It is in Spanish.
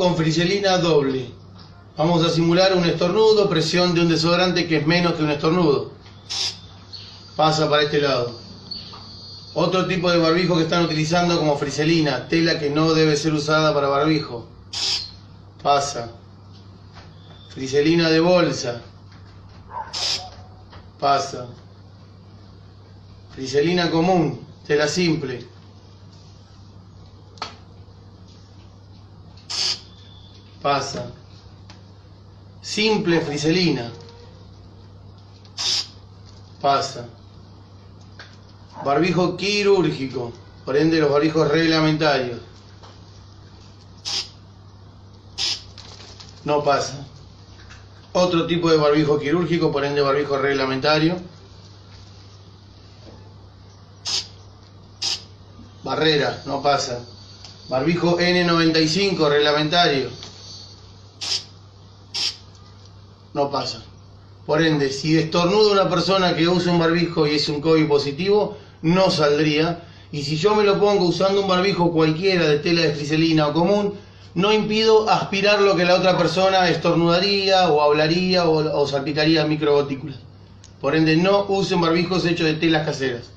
con friselina doble. Vamos a simular un estornudo, presión de un desodorante que es menos que un estornudo. Pasa para este lado. Otro tipo de barbijo que están utilizando como friselina, tela que no debe ser usada para barbijo. Pasa. Friselina de bolsa. Pasa. Friselina común, tela simple. Pasa. Simple friselina. Pasa. Barbijo quirúrgico, por ende los barbijos reglamentarios. No pasa. Otro tipo de barbijo quirúrgico, por ende barbijo reglamentario. Barrera, no pasa. Barbijo N95 reglamentario. No pasa. Por ende, si estornuda una persona que usa un barbijo y es un COVID positivo, no saldría. Y si yo me lo pongo usando un barbijo cualquiera de tela de friselina o común, no impido aspirar lo que la otra persona estornudaría o hablaría o, salpicaría microgotículas. Por ende, no usen barbijos hechos de telas caseras.